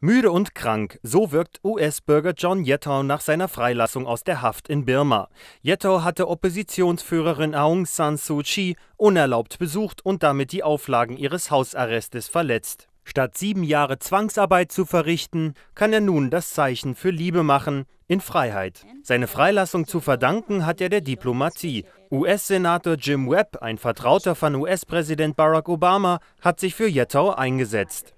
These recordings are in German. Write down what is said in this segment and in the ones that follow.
Müde und krank, so wirkt US-Bürger John Yettow nach seiner Freilassung aus der Haft in Birma. Yettow hatte Oppositionsführerin Aung San Suu Kyi unerlaubt besucht und damit die Auflagen ihres Hausarrestes verletzt. Statt sieben Jahre Zwangsarbeit zu verrichten, kann er nun das Zeichen für Liebe machen, in Freiheit. Seine Freilassung zu verdanken hat er der Diplomatie. US-Senator Jim Webb, ein Vertrauter von US-Präsident Barack Obama, hat sich für Yettow eingesetzt.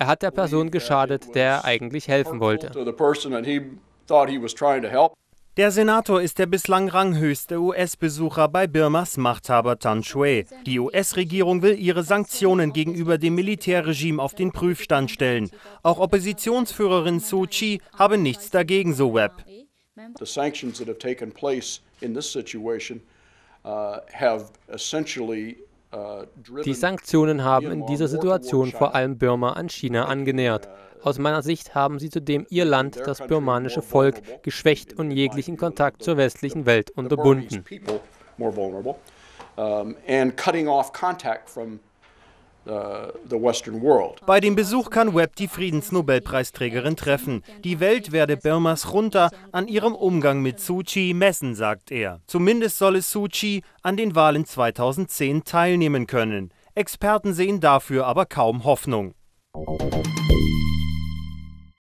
Er hat der Person geschadet, der er eigentlich helfen wollte. Der Senator ist der bislang ranghöchste US-Besucher bei Birmas Machthaber Tan Shui. Die US-Regierung will ihre Sanktionen gegenüber dem Militärregime auf den Prüfstand stellen. Auch Oppositionsführerin Suu Kyi habe nichts dagegen, so Webb. The sanctions that have taken place in this situation uh, have essentially die Sanktionen haben in dieser Situation vor allem Birma an China angenähert. Aus meiner Sicht haben sie zudem ihr Land, das birmanische Volk, geschwächt und jeglichen Kontakt zur westlichen Welt unterbunden. Bei dem Besuch kann Webb die Friedensnobelpreisträgerin treffen. Die Welt werde Birmas runter an ihrem Umgang mit Suu Kyi messen, sagt er. Zumindest soll es Suu Kyi an den Wahlen 2010 teilnehmen können. Experten sehen dafür aber kaum Hoffnung.